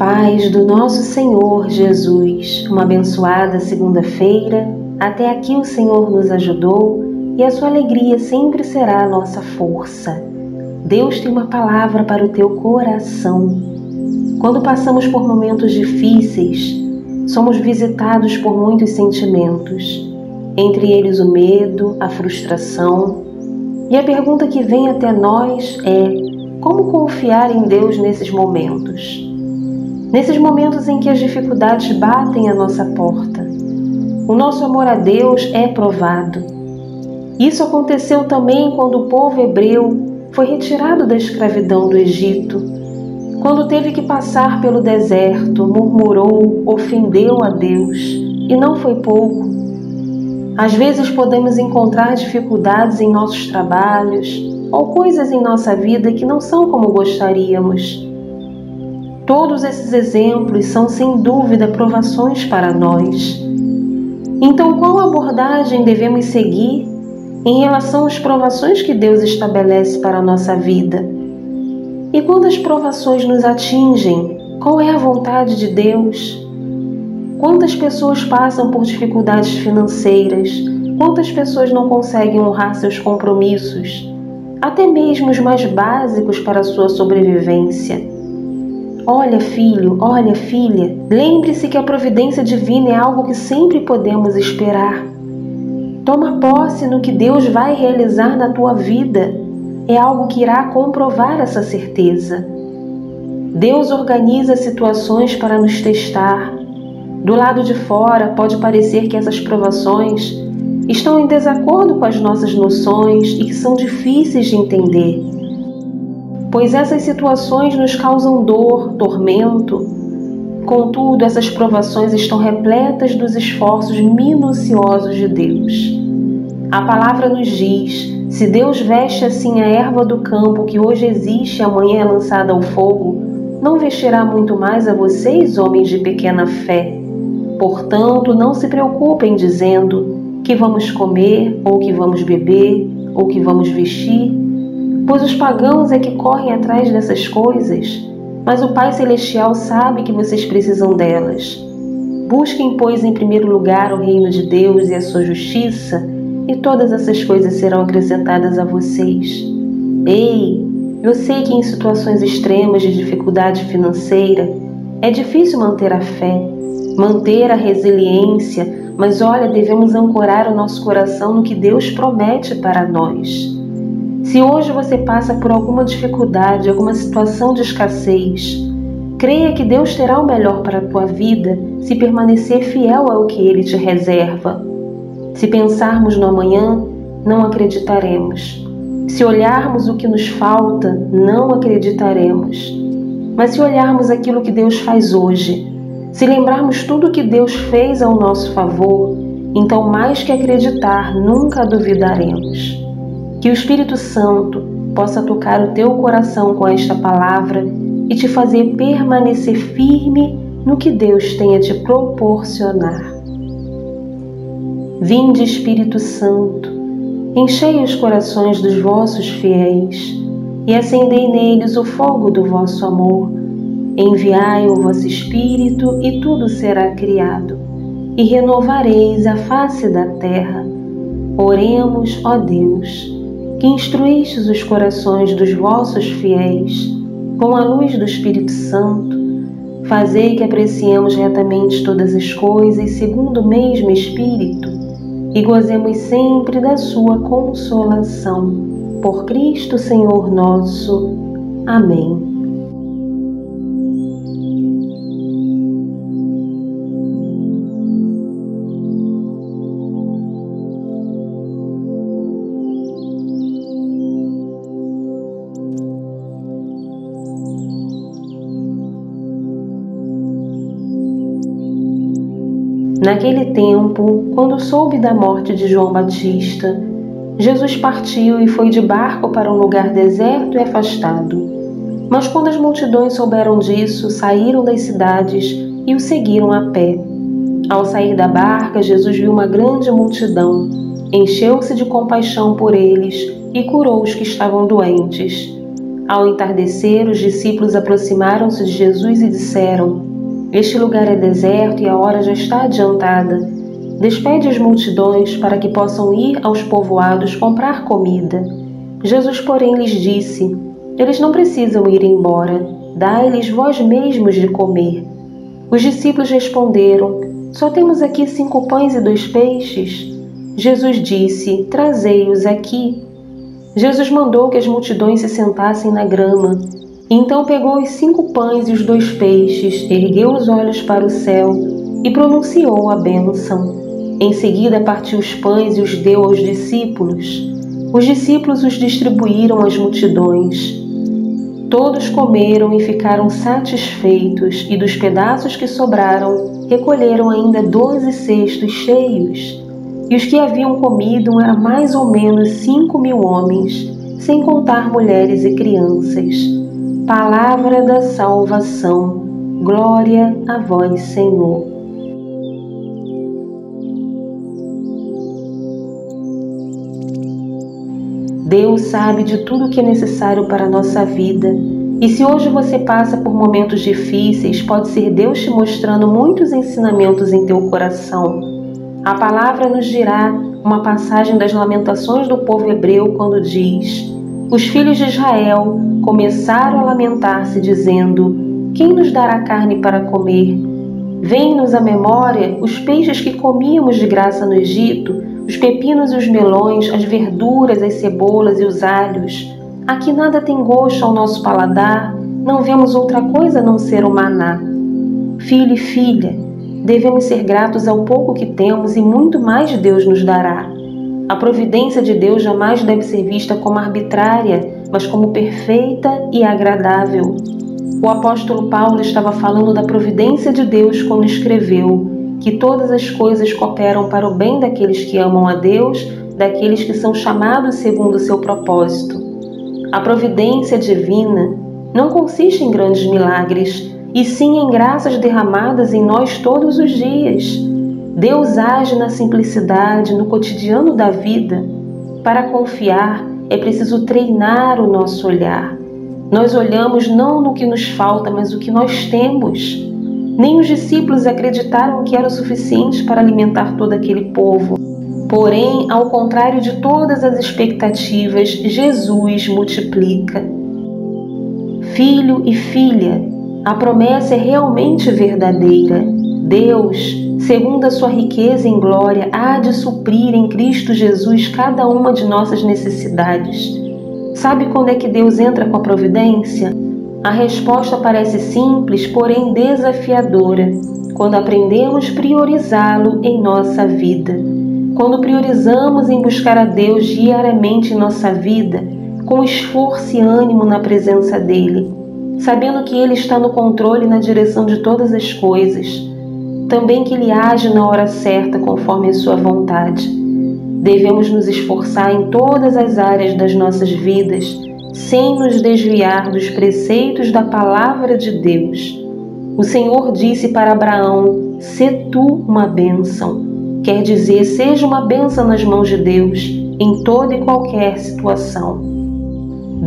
Paz do nosso Senhor Jesus. Uma abençoada segunda-feira. Até aqui o Senhor nos ajudou e a sua alegria sempre será a nossa força. Deus tem uma palavra para o teu coração. Quando passamos por momentos difíceis, somos visitados por muitos sentimentos, entre eles o medo, a frustração. E a pergunta que vem até nós é: como confiar em Deus nesses momentos? Nesses momentos em que as dificuldades batem à nossa porta. O nosso amor a Deus é provado. Isso aconteceu também quando o povo hebreu foi retirado da escravidão do Egito. Quando teve que passar pelo deserto, murmurou, ofendeu a Deus, e não foi pouco. Às vezes podemos encontrar dificuldades em nossos trabalhos ou coisas em nossa vida que não são como gostaríamos. Todos esses exemplos são sem dúvida provações para nós. Então, qual abordagem devemos seguir em relação às provações que Deus estabelece para a nossa vida? E quando as provações nos atingem, qual é a vontade de Deus? Quantas pessoas passam por dificuldades financeiras? Quantas pessoas não conseguem honrar seus compromissos, até mesmo os mais básicos para a sua sobrevivência? Olha, filho, olha, filha, lembre-se que a providência divina é algo que sempre podemos esperar. Toma posse no que Deus vai realizar na tua vida. É algo que irá comprovar essa certeza. Deus organiza situações para nos testar. Do lado de fora, pode parecer que essas provações estão em desacordo com as nossas noções e que são difíceis de entender pois essas situações nos causam dor, tormento. Contudo, essas provações estão repletas dos esforços minuciosos de Deus. A palavra nos diz: se Deus veste assim a erva do campo que hoje existe e amanhã é lançada ao fogo, não vestirá muito mais a vocês, homens de pequena fé. Portanto, não se preocupem dizendo que vamos comer, ou que vamos beber, ou que vamos vestir pois os pagãos é que correm atrás dessas coisas, mas o Pai Celestial sabe que vocês precisam delas. Busquem, pois, em primeiro lugar o reino de Deus e a sua justiça, e todas essas coisas serão acrescentadas a vocês. Ei, eu sei que em situações extremas de dificuldade financeira é difícil manter a fé, manter a resiliência, mas olha, devemos ancorar o nosso coração no que Deus promete para nós. Se hoje você passa por alguma dificuldade, alguma situação de escassez, creia que Deus terá o melhor para a tua vida se permanecer fiel ao que Ele te reserva. Se pensarmos no amanhã, não acreditaremos. Se olharmos o que nos falta, não acreditaremos. Mas se olharmos aquilo que Deus faz hoje, se lembrarmos tudo que Deus fez ao nosso favor, então mais que acreditar, nunca duvidaremos. Que o Espírito Santo possa tocar o teu coração com esta palavra e te fazer permanecer firme no que Deus tem a te proporcionar. Vinde, Espírito Santo, enchei os corações dos vossos fiéis e acendei neles o fogo do vosso amor. Enviai o vosso Espírito e tudo será criado, e renovareis a face da terra. Oremos, ó Deus que instruístes os corações dos vossos fiéis com a luz do Espírito Santo, fazei que apreciemos retamente todas as coisas segundo o mesmo Espírito e gozemos sempre da sua consolação. Por Cristo Senhor nosso. Amém. Naquele tempo, quando soube da morte de João Batista, Jesus partiu e foi de barco para um lugar deserto e afastado. Mas quando as multidões souberam disso, saíram das cidades e o seguiram a pé. Ao sair da barca, Jesus viu uma grande multidão, encheu-se de compaixão por eles e curou os que estavam doentes. Ao entardecer, os discípulos aproximaram-se de Jesus e disseram: Este lugar é deserto e a hora já está adiantada. Despede as multidões para que possam ir aos povoados comprar comida. Jesus, porém, lhes disse: Eles não precisam ir embora. Dai-lhes vós mesmos de comer. Os discípulos responderam: Só temos aqui cinco pães e dois peixes. Jesus disse: Trazei-os aqui. Jesus mandou que as multidões se sentassem na grama. Então pegou os cinco pães e os dois peixes, ergueu os olhos para o céu e pronunciou a bênção. Em seguida partiu os pães e os deu aos discípulos. Os discípulos os distribuíram às multidões. Todos comeram e ficaram satisfeitos, e dos pedaços que sobraram, recolheram ainda doze cestos cheios e os que haviam comido eram mais ou menos cinco mil homens, sem contar mulheres e crianças. Palavra da salvação. Glória a vós, Senhor. Deus sabe de tudo o que é necessário para a nossa vida. E se hoje você passa por momentos difíceis, pode ser Deus te mostrando muitos ensinamentos em teu coração a palavra nos dirá uma passagem das lamentações do povo hebreu quando diz: Os filhos de Israel começaram a lamentar-se, dizendo: Quem nos dará carne para comer? Vem-nos à memória os peixes que comíamos de graça no Egito, os pepinos e os melões, as verduras, as cebolas e os alhos. Aqui nada tem gosto ao nosso paladar, não vemos outra coisa a não ser o maná. Filho e filha, Devemos ser gratos ao pouco que temos e muito mais Deus nos dará. A providência de Deus jamais deve ser vista como arbitrária, mas como perfeita e agradável. O apóstolo Paulo estava falando da providência de Deus quando escreveu que todas as coisas cooperam para o bem daqueles que amam a Deus, daqueles que são chamados segundo o seu propósito. A providência divina não consiste em grandes milagres, e sim em graças derramadas em nós todos os dias. Deus age na simplicidade, no cotidiano da vida. Para confiar, é preciso treinar o nosso olhar. Nós olhamos não no que nos falta, mas o que nós temos. Nem os discípulos acreditaram que era o suficiente para alimentar todo aquele povo. Porém, ao contrário de todas as expectativas, Jesus multiplica. Filho e filha, a promessa é realmente verdadeira. Deus, segundo a sua riqueza em glória, há de suprir em Cristo Jesus cada uma de nossas necessidades. Sabe quando é que Deus entra com a providência? A resposta parece simples, porém desafiadora, quando aprendemos priorizá-lo em nossa vida. Quando priorizamos em buscar a Deus diariamente em nossa vida, com esforço e ânimo na presença dele sabendo que Ele está no controle e na direção de todas as coisas, também que Ele age na hora certa conforme a Sua vontade. Devemos nos esforçar em todas as áreas das nossas vidas, sem nos desviar dos preceitos da palavra de Deus. O Senhor disse para Abraão: Se tu uma bênção. Quer dizer, seja uma bênção nas mãos de Deus em toda e qualquer situação.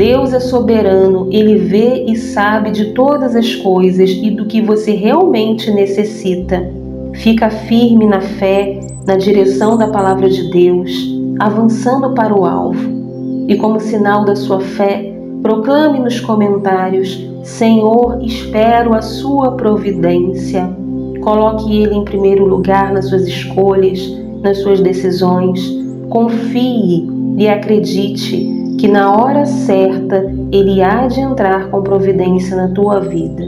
Deus é soberano, ele vê e sabe de todas as coisas e do que você realmente necessita. Fica firme na fé, na direção da palavra de Deus, avançando para o alvo. E como sinal da sua fé, proclame nos comentários: Senhor, espero a sua providência. Coloque ele em primeiro lugar nas suas escolhas, nas suas decisões. Confie e acredite que na hora certa Ele há de entrar com providência na tua vida.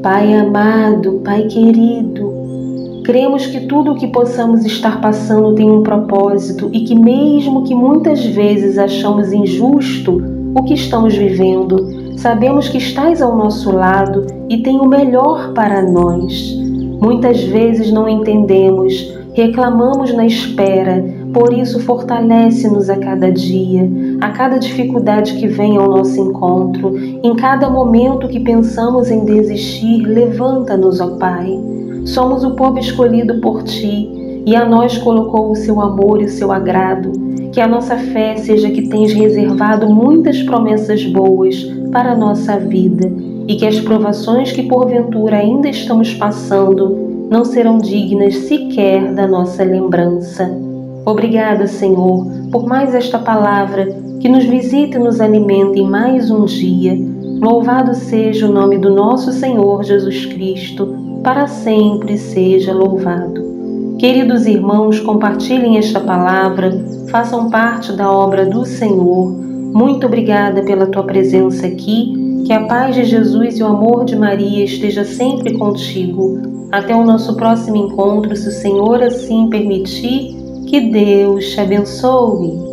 Pai amado, Pai querido, cremos que tudo o que possamos estar passando tem um propósito e que, mesmo que muitas vezes achamos injusto o que estamos vivendo, sabemos que estás ao nosso lado e tem o melhor para nós. Muitas vezes não entendemos, reclamamos na espera por isso, fortalece-nos a cada dia, a cada dificuldade que vem ao nosso encontro, em cada momento que pensamos em desistir, levanta-nos, ó Pai. Somos o povo escolhido por Ti e a nós colocou o seu amor e o seu agrado. Que a nossa fé seja que tens reservado muitas promessas boas para a nossa vida e que as provações que porventura ainda estamos passando não serão dignas sequer da nossa lembrança. Obrigada, Senhor, por mais esta palavra que nos visita e nos alimenta em mais um dia. Louvado seja o nome do nosso Senhor Jesus Cristo, para sempre seja louvado. Queridos irmãos, compartilhem esta palavra, façam parte da obra do Senhor. Muito obrigada pela tua presença aqui. Que a paz de Jesus e o amor de Maria esteja sempre contigo. Até o nosso próximo encontro, se o Senhor assim permitir. Que Deus te abençoe.